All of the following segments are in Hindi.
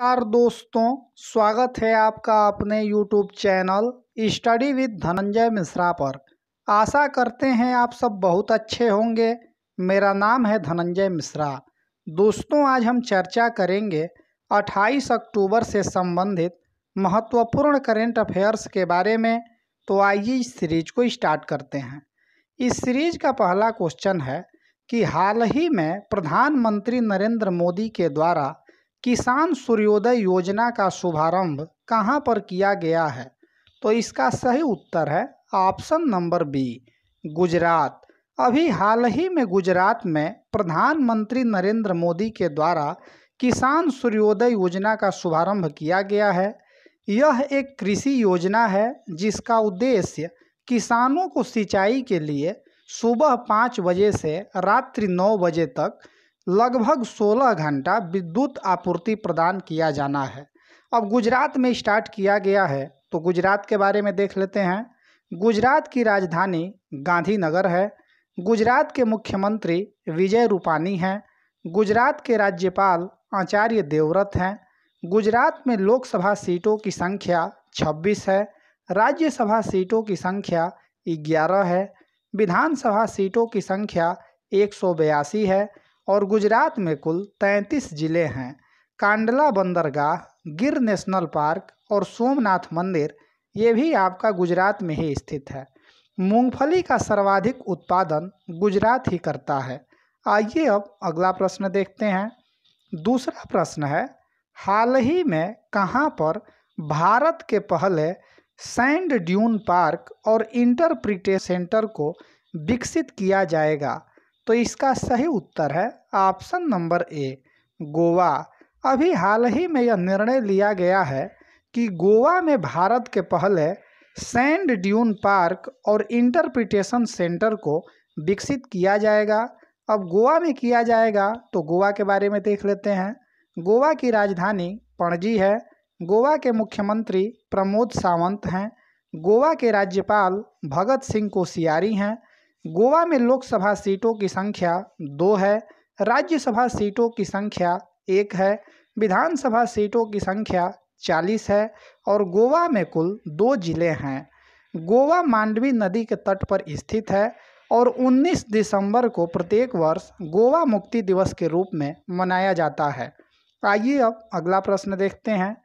नमस्कार दोस्तों, स्वागत है आपका अपने YouTube channel study with Dhananjay Mishra पर। आशा करते हैं आप सब बहुत अच्छे होंगे। मेरा नाम है धनंजय मिश्रा। दोस्तों, आज हम चर्चा करेंगे 28 अक्टूबर से संबंधित महत्वपूर्ण करेंट अफेयर्स के बारे में। तो आइए इस सीरीज़ को स्टार्ट करते हैं। इस सीरीज़ का पहला क्वेश्चन है कि हाल ही में प्रधानमंत्री नरेंद्र मोदी के द्वारा किसान सूर्योदय योजना का शुभारंभ कहाँ पर किया गया है? तो इसका सही उत्तर है ऑप्शन नंबर बी, गुजरात। अभी हाल ही में गुजरात में प्रधानमंत्री नरेंद्र मोदी के द्वारा किसान सूर्योदय योजना का शुभारंभ किया गया है। यह एक कृषि योजना है जिसका उद्देश्य किसानों को सिंचाई के लिए सुबह पाँच बजे से रात्रि नौ बजे तक लगभग 16 घंटा विद्युत आपूर्ति प्रदान किया जाना है। अब गुजरात में स्टार्ट किया गया है तो गुजरात के बारे में देख लेते हैं। गुजरात की राजधानी गांधीनगर है। गुजरात के मुख्यमंत्री विजय रूपानी हैं। गुजरात के राज्यपाल आचार्य देवव्रत हैं। गुजरात में लोकसभा सीटों की संख्या 26 है। राज्यसभा सीटों की संख्या 11 है। विधानसभा सीटों की संख्या एक सौ बयासी है। और गुजरात में कुल तैंतीस ज़िले हैं। कांडला बंदरगाह, गिर नेशनल पार्क और सोमनाथ मंदिर, ये भी आपका गुजरात में ही स्थित है। मूंगफली का सर्वाधिक उत्पादन गुजरात ही करता है। आइए अब अगला प्रश्न देखते हैं। दूसरा प्रश्न है, हाल ही में कहाँ पर भारत के पहले सैंड ड्यून पार्क और इंटरप्रिटे सेंटर को विकसित किया जाएगा? तो इसका सही उत्तर है ऑप्शन नंबर ए, गोवा। अभी हाल ही में यह निर्णय लिया गया है कि गोवा में भारत के पहले सैंड ड्यून पार्क और इंटरप्रिटेशन सेंटर को विकसित किया जाएगा। अब गोवा में किया जाएगा तो गोवा के बारे में देख लेते हैं। गोवा की राजधानी पणजी है। गोवा के मुख्यमंत्री प्रमोद सावंत हैं। गोवा के राज्यपाल भगत सिंह कोशियारी हैं। गोवा में लोकसभा सीटों की संख्या दो है, राज्यसभा सीटों की संख्या एक है, विधानसभा सीटों की संख्या चालीस है और गोवा में कुल दो ज़िले हैं। गोवा मांडवी नदी के तट पर स्थित है और 19 दिसंबर को प्रत्येक वर्ष गोवा मुक्ति दिवस के रूप में मनाया जाता है। आइए अब अगला प्रश्न देखते हैं।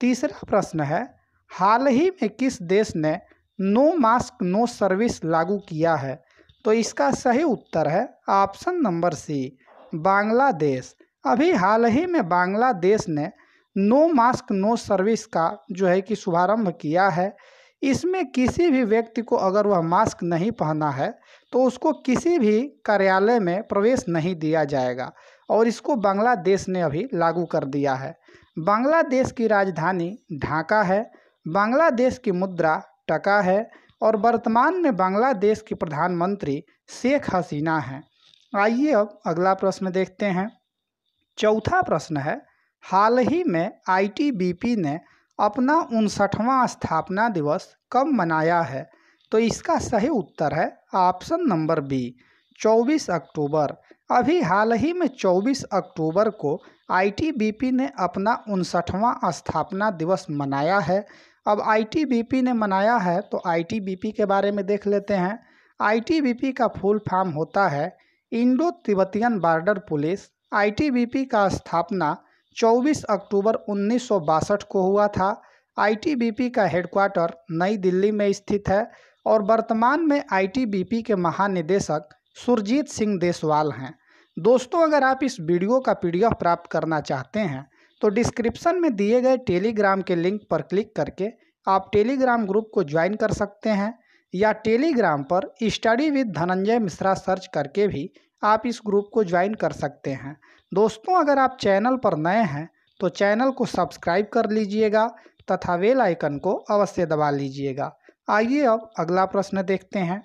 तीसरा प्रश्न है, हाल ही में किस देश ने नो मास्क, नो सर्विस लागू किया है? तो इसका सही उत्तर है ऑप्शन नंबर सी, बांग्लादेश। अभी हाल ही में बांग्लादेश ने नो मास्क, नो सर्विस का जो है कि शुभारंभ किया है। इसमें किसी भी व्यक्ति को अगर वह मास्क नहीं पहना है तो उसको किसी भी कार्यालय में प्रवेश नहीं दिया जाएगा और इसको बांग्लादेश ने अभी लागू कर दिया है। बांग्लादेश की राजधानी ढाका है। बांग्लादेश की मुद्रा टका है। और वर्तमान में बांग्लादेश की प्रधानमंत्री शेख हसीना हैं। आइए अब अगला प्रश्न देखते हैं। चौथा प्रश्न है, हाल ही में आईटीबीपी ने अपना उनसठवां स्थापना दिवस कब मनाया है? तो इसका सही उत्तर है ऑप्शन नंबर बी 24 अक्टूबर। अभी हाल ही में 24 अक्टूबर को आईटीबीपी ने अपना उनसठवां स्थापना दिवस मनाया है। अब आईटीबीपी ने मनाया है तो आईटीबीपी के बारे में देख लेते हैं। आईटीबीपी का फुल फॉर्म होता है, Indo Tibetan border police. ITBP का स्थापना 24 अक्टूबर उन्नीस सौ बासठ को हुआ था। आईटीबीपी का हेडक्वार्टर नई दिल्ली में स्थित है और वर्तमान में आईटीबीपी के महानिदेशक सुरजीत सिंह देसवाल हैं। दोस्तों, अगर आप इस वीडियो का पीडीएफ प्राप्त करना चाहते हैं तो डिस्क्रिप्शन में दिए गए टेलीग्राम के लिंक पर क्लिक करके आप टेलीग्राम ग्रुप को ज्वाइन कर सकते हैं या टेलीग्राम पर study with Dhananjay Mishra search करके भी आप इस ग्रुप को ज्वाइन कर सकते हैं। दोस्तों, अगर आप चैनल पर नए हैं तो चैनल को सब्सक्राइब कर लीजिएगा तथा वेल आइकन को अवश्य दबा लीजिएगा। आइए अब अगला प्रश्न देखते हैं।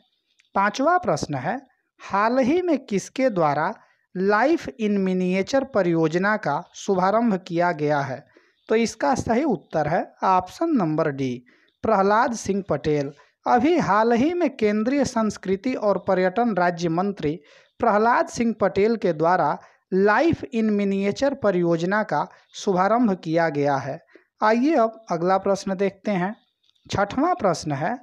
पांचवा प्रश्न है, हाल ही में किसके द्वारा लाइफ इन मिनिएचर परियोजना का शुभारंभ किया गया है। तो इसका सही उत्तर है option number D, Prahlad Singh Patel. अभी हाल ही में केंद्रीय संस्कृति और पर्यटन राज्य मंत्री प्रहलाद सिंह पटेल के द्वारा लाइफ इन मिनिएचर परियोजना का शुभारंभ किया गया है। आइए अब अगला प्रश्न देखते हैं। छठवां प्रश्न है,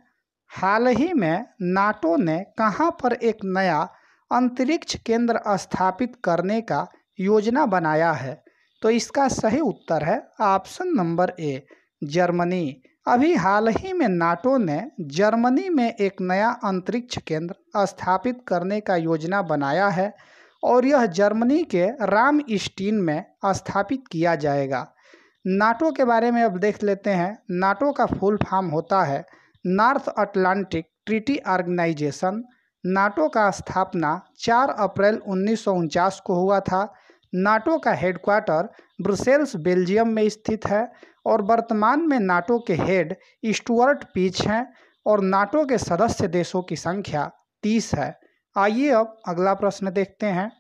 हाल ही में नाटो ने कहाँ पर एक नया अंतरिक्ष केंद्र स्थापित करने का योजना बनाया है। तो इसका सही उत्तर है ऑप्शन नंबर ए, जर्मनी। अभी हाल ही में नाटो ने जर्मनी में एक नया अंतरिक्ष केंद्र स्थापित करने का योजना बनाया है और यह जर्मनी के राम स्टीन में स्थापित किया जाएगा। नाटो के बारे में अब देख लेते हैं। नाटो का फुल फॉर्म होता है North Atlantic Treaty Organization. NATO का स्थापना 4 अप्रैल उन्नीस सौ उनचास को हुआ था। नाटो का हेडक्वार्टर ब्रुसेल्स, बेल्जियम में स्थित है और वर्तमान में नाटो के हेड स्टुअर्ट पीच हैं और नाटो के सदस्य देशों की संख्या तीस है। आइए अब अगला प्रश्न देखते हैं।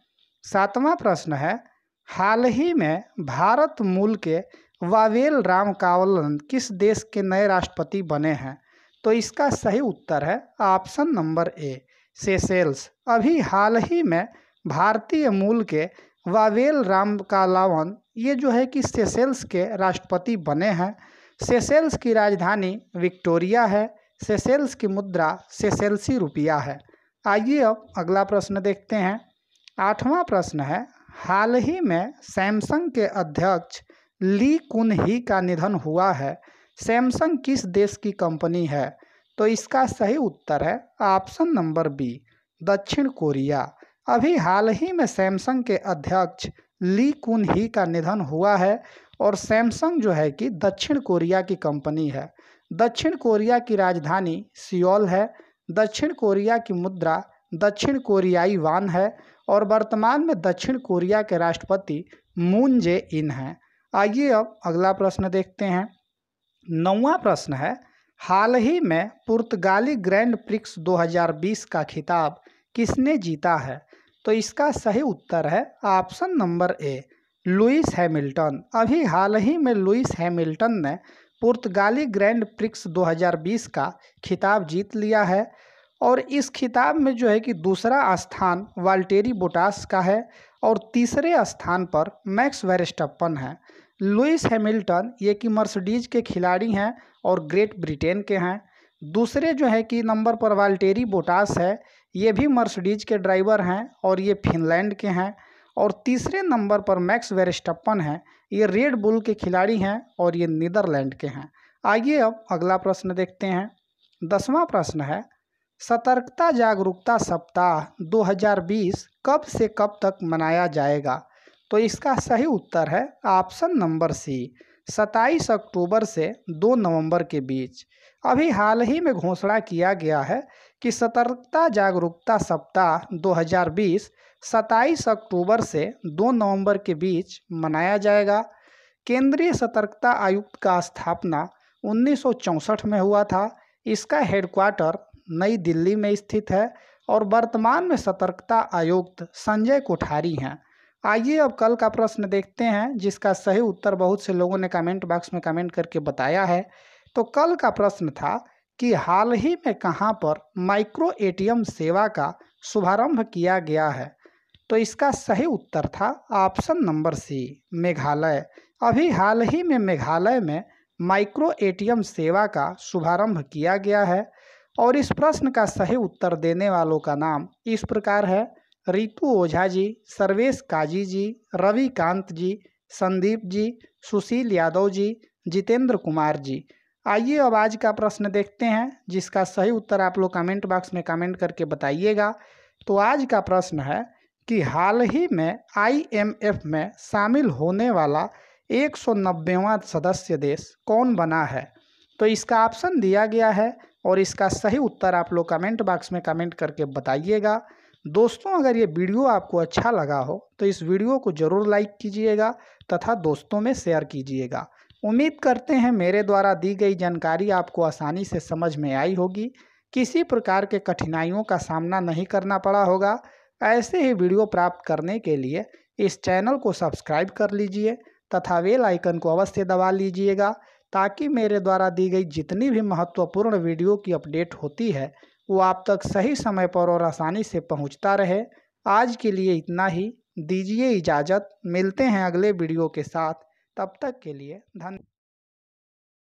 सातवां प्रश्न है, हाल ही में भारत मूल के वावेल राम कावलन किस देश के नए राष्ट्रपति बने हैं? तो इसका सही उत्तर है ऑप्शन नंबर ए सेसेल्स अभी हाल ही में भारतीय मूल के वावेल राम कालावन ये जो है कि सेसेल्स के राष्ट्रपति बने हैं। सेसेल्स की राजधानी विक्टोरिया है। सेसेल्स की मुद्रा सेसेल्सी रुपया है। आइए अब अगला प्रश्न देखते हैं। आठवां प्रश्न है, हाल ही में सैमसंग के अध्यक्ष ली कुन ही का निधन हुआ है। सैमसंग किस देश की कंपनी है? तो इसका सही उत्तर है ऑप्शन नंबर बी, दक्षिण कोरिया। अभी हाल ही में सैमसंग के अध्यक्ष ली कुन ही का निधन हुआ है और सैमसंग जो है कि दक्षिण कोरिया की कंपनी है। दक्षिण कोरिया की राजधानी सियोल है। दक्षिण कोरिया की मुद्रा दक्षिण कोरियाई वान है और वर्तमान में दक्षिण कोरिया के राष्ट्रपति मून जे इन हैं। आइए अब अगला प्रश्न देखते हैं। नौवा प्रश्न है हाल ही में पुर्तगाली ग्रैंड प्रिक्स 2020 का खिताब किसने जीता है? तो इसका सही उत्तर है option number A Lewis Hamilton. अभी हाल ही में लुइस हैमिल्टन ने पुर्तगाली ग्रैंड प्रिक्स 2020 का खिताब जीत लिया है और इस खिताब में जो है कि दूसरा स्थान वाल्टेरी बोटास का है और तीसरे स्थान पर मैक्स वेरेस्टप्पन है। लुइस हैमिल्टन ये कि मर्सडीज के खिलाड़ी हैं और ग्रेट ब्रिटेन के हैं। दूसरे जो है कि नंबर पर वाल्टेरी बोटास है, ये भी मर्सडीज के ड्राइवर हैं और ये फिनलैंड के हैं। और तीसरे नंबर पर मैक्स वेरेस्टप्पन हैं, ये रेड बुल के खिलाड़ी हैं और ये नीदरलैंड के हैं। आइए अब अगला प्रश्न देखते हैं। दसवां प्रश्न है, सतर्कता जागरूकता सप्ताह 2020 कब से कब तक मनाया जाएगा? तो इसका सही उत्तर है ऑप्शन नंबर सी 27 अक्टूबर से दो नवंबर के बीच। अभी हाल ही में घोषणा किया गया है कि सतर्कता जागरूकता सप्ताह 2020 27 अक्टूबर से 2 नवंबर के बीच मनाया जाएगा। केंद्रीय सतर्कता आयुक्त का स्थापना उन्नीस सौ चौंसठ में हुआ था। इसका हेडक्वार्टर नई दिल्ली में स्थित है और वर्तमान में सतर्कता आयुक्त संजय कोठारी हैं। आइए अब कल का प्रश्न देखते हैं, जिसका सही उत्तर बहुत से लोगों ने कमेंट बॉक्स में कमेंट करके बताया है। तो कल का प्रश्न था कि हाल ही में कहाँ पर माइक्रो एटीएम सेवा का शुभारंभ किया गया है? तो इसका सही उत्तर था ऑप्शन नंबर सी मेघालय। अभी हाल ही में मेघालय में माइक्रो एटीएम सेवा का शुभारंभ किया गया है और इस प्रश्न का सही उत्तर देने वालों का नाम इस प्रकार है। रितु ओझा जी, सर्वेश काजी जी, रविकांत जी, संदीप जी, सुशील यादव जी, जितेंद्र कुमार जी। आइए अब आज का प्रश्न देखते हैं, जिसका सही उत्तर आप लोग कमेंट बॉक्स में कमेंट करके बताइएगा। तो आज का प्रश्न है कि हाल ही में आईएमएफ में शामिल होने वाला एक सौ सदस्य देश कौन बना है? तो इसका ऑप्शन दिया गया है और इसका सही उत्तर आप लोग कमेंट बॉक्स में कमेंट करके बताइएगा। दोस्तों, अगर ये वीडियो आपको अच्छा लगा हो तो इस वीडियो को ज़रूर लाइक कीजिएगा तथा दोस्तों में शेयर कीजिएगा। उम्मीद करते हैं मेरे द्वारा दी गई जानकारी आपको आसानी से समझ में आई होगी। किसी प्रकार के कठिनाइयों का सामना नहीं करना पड़ा होगा। ऐसे ही वीडियो प्राप्त करने के लिए इस चैनल को सब्सक्राइब कर लीजिए तथा वेल आइकन को अवश्य दबा लीजिएगा ताकि मेरे द्वारा दी गई जितनी भी महत्वपूर्ण वीडियो की अपडेट होती है वो आप तक सही समय पर और आसानी से पहुँचता रहे। आज के लिए इतना ही। दीजिए इजाज़त। मिलते हैं अगले वीडियो के साथ। तब तक के लिए धन्य